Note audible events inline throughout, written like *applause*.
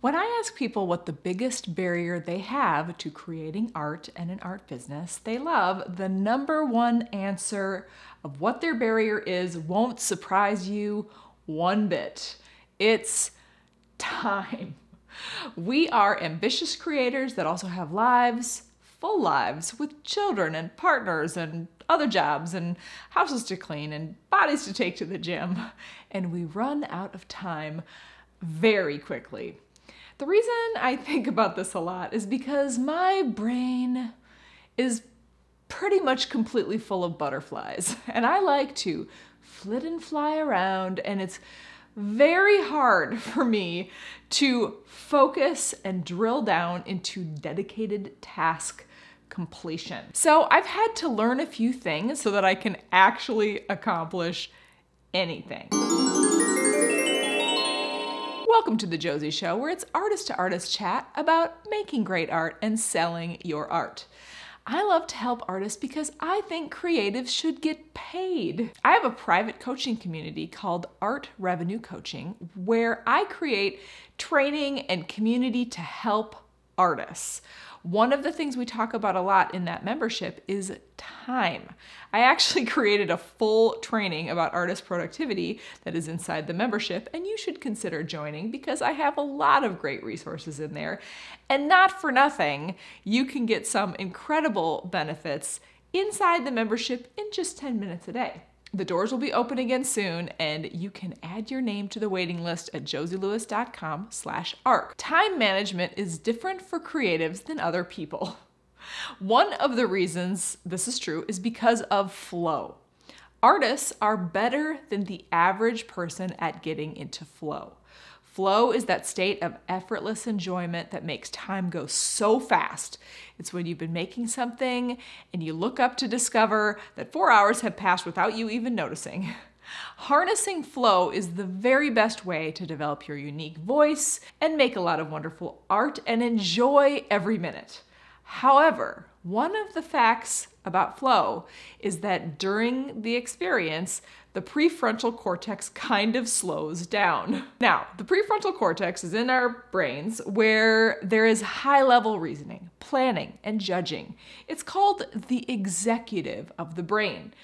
When I ask people what the biggest barrier they have to creating art and an art business, they love the number one answer of what their barrier is won't surprise you one bit. It's time. We are ambitious creators that also have lives, full lives, with children and partners and other jobs and houses to clean and bodies to take to the gym. And we run out of time very quickly. The reason I think about this a lot is because my brain is pretty much completely full of butterflies, *laughs* and I like to flit and fly around, and it's very hard *laughs* for me to focus and drill down into dedicated task completion. So I've had to learn a few things so that I can actually accomplish anything. Welcome to The Josie Show, where it's artist to artist chat about making great art and selling your art. I love to help artists because I think creatives should get paid. I have a private coaching community called Art Revenue Coaching where I create training and community to help artists. One of the things we talk about a lot in that membership is time. I actually *laughs* created a full training about artist productivity that is inside the membership, and you should consider joining because I have a lot of great resources in there. And not for nothing, you can get some incredible benefits inside the membership in just 10 minutes a day. The doors will be open again soon, and you can add your name to the waiting list at josielewis.com slash arc. Time management is different for creatives than other people. *laughs* One of the reasons this is true is because of flow. Artists are better than the average person at getting into flow. Flow is that state of effortless enjoyment that makes time go so fast. It's when you've been making something and you look up to discover that four hours have passed without you even noticing. *laughs* Harnessing flow is the very best way to develop your unique voice and make a lot of wonderful art and enjoy every minute. However, one of the facts about flow is that during the experience, the prefrontal cortex kind of slows down. Now, the prefrontal cortex is in our brains where there is high level reasoning, planning, and judging. It's called the executive of the brain.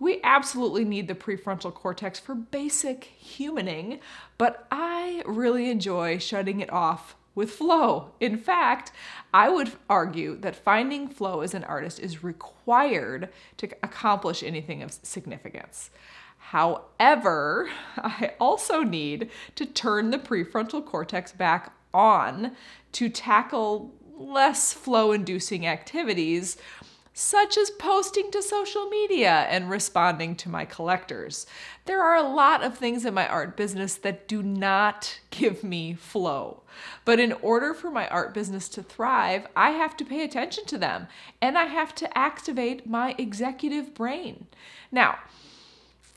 We absolutely need the prefrontal cortex for basic humaning, but I really enjoy shutting it off with flow. In fact, I would argue that finding flow as an artist is required to accomplish anything of significance. However, *laughs* I also need to turn the prefrontal cortex back on to tackle less flow inducing activities such as posting to social media and responding to my collectors. There are a lot of things in my art business that do not give me flow. But in order for my art business to thrive, I have to pay attention to them and I have to activate my executive brain. Now,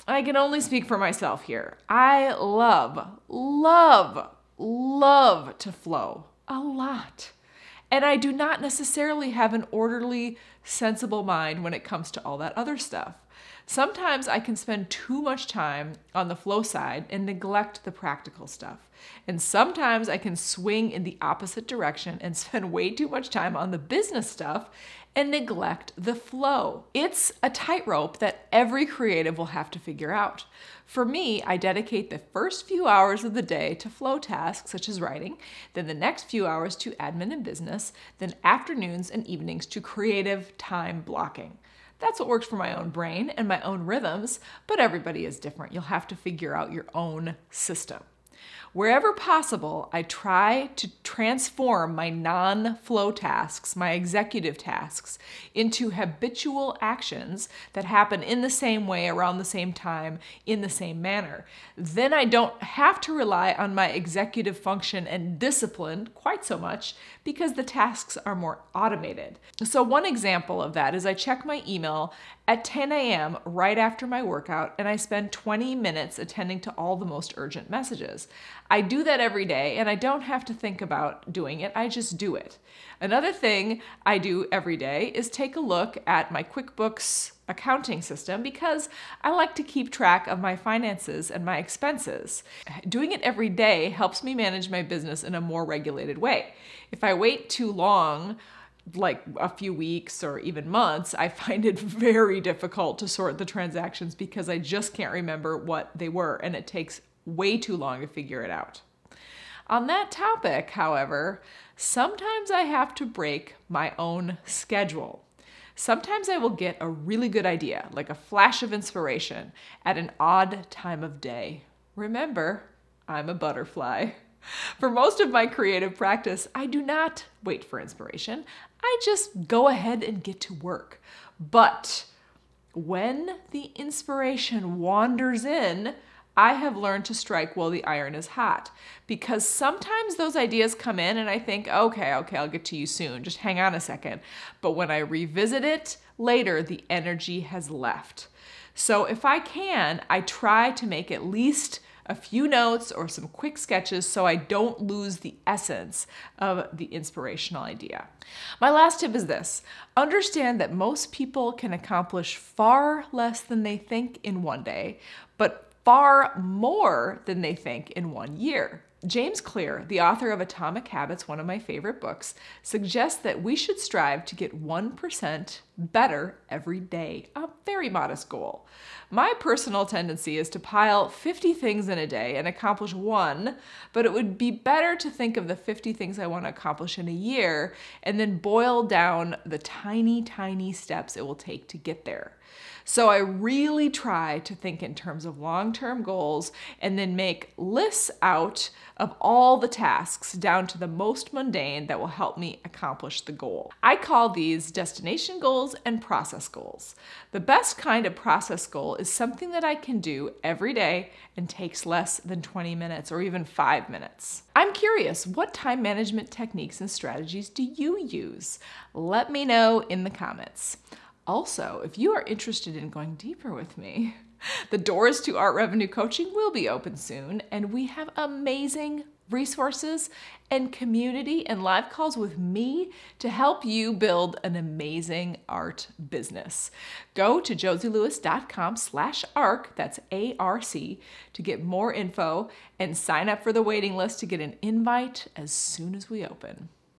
I can only speak for myself here. I love, love, love to flow a lot. And I do not necessarily have an orderly, sensible mind when it comes to all that other stuff. Sometimes I can spend too much time on the flow side and neglect the practical stuff. And sometimes I can swing in the opposite direction and *laughs* spend way too much time on the business stuff and neglect the flow. It's a tightrope that every creative will have to figure out. For me, I dedicate the first few hours of the day to flow tasks such as writing, then the next few hours to admin and business, then afternoons and evenings to creative time blocking. That's what works for my own brain and my own rhythms, but everybody is different. You'll have to figure out your own system. Wherever possible, I try to transform my non flow tasks, my executive tasks, into habitual actions that happen in the same way, around the same time, in the same manner. Then I don't have to rely on my executive function and discipline quite so much because the tasks are more automated. So, one example of that is I check my email at 10 a.m. right after my workout and I spend 20 minutes attending to all the most urgent messages. I do that every day and I don't have to think about doing it, I just do it. Another thing I do every day is take a look at my QuickBooks accounting system because I like to keep track of my finances and my expenses. Doing it every day helps me manage my business in a more regulated way. If I wait too long, like a few weeks or even months, I find it *laughs* very difficult to sort the transactions because I just can't remember what they were and it takes way too long to figure it out. On that topic, however, sometimes I have to break my own schedule. Sometimes I will get a really good idea, like a flash of inspiration, at an odd time of day. Remember, I'm a butterfly. *laughs* For most of my creative practice, I do not wait for inspiration. I just go ahead and get to work. But when the inspiration wanders in, I have learned to strike while the iron is hot because sometimes those ideas come in and I think, okay, okay, I'll get to you soon. Just hang on a second. But when I revisit it later, the energy has left. So if I can, I try to make at least a few notes or some quick sketches so I don't lose the essence of the inspirational idea. My last tip is this understand that most people can accomplish far less than they think in one day, but far more than they think in one year. James Clear, the author of Atomic Habits, one of my favorite books, suggests that we should strive to get 1% better every day, a very modest goal. My personal tendency is to pile 50 things in a day and accomplish one, but it would be better to think of the 50 things I want to accomplish in a year and then boil down the tiny, tiny steps it will take to get there. So I really try to think in terms of long term goals and then make lists out of all the tasks down to the most mundane that will help me accomplish the goal. I call these destination goals and process goals. The best kind of process goal is something that I can do every day and takes less than 20 minutes or even five minutes. I'm curious, what time management techniques and strategies do you use? Let me know in the comments. Also, if you are interested in going deeper with me, *laughs* the doors to art revenue coaching will be open soon, and we have amazing resources and community and live calls with me to help you build an amazing art business. Go to josielewis.com slash ARC, that's A-R-C, to get more info and sign up for the waiting list to get an invite as soon as we open.